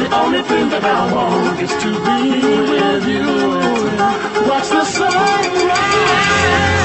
The only thing that I want is to be with you. Watch the sunrise.